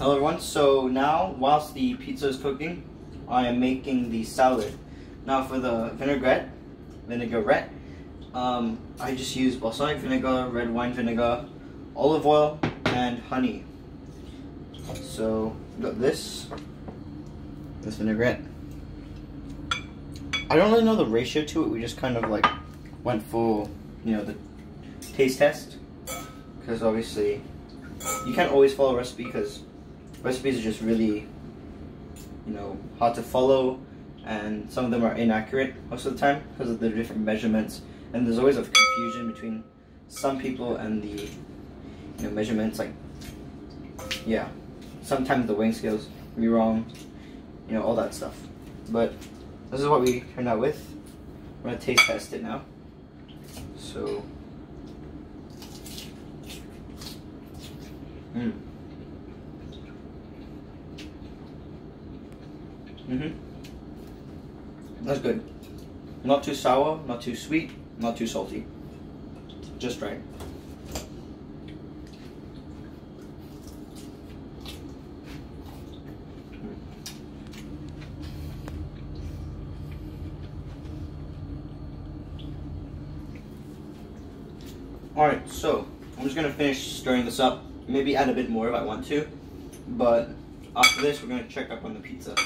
Hello everyone, so now whilst the pizza is cooking, I am making the salad. Now for the vinaigrette, vinaigrette, um, I just use balsamic vinegar, red wine vinegar, olive oil, and honey. So, got this, this vinaigrette. I don't really know the ratio to it, we just kind of like went for, you know, the taste test. Because obviously, you can't always follow a recipe because recipes are just really, you know, hard to follow, and some of them are inaccurate most of the time because of the different measurements, and there's always a confusion between some people and the, you know, measurements. Like, yeah, sometimes the weighing scales be wrong, you know, all that stuff. But this is what we turned out with. We're gonna taste test it now. So. Mm. Mm-hmm. That's good. Not too sour, not too sweet, not too salty. Just right. Alright, so I'm just gonna finish stirring this up. Maybe add a bit more if I want to. But after this, we're gonna check up on the pizza.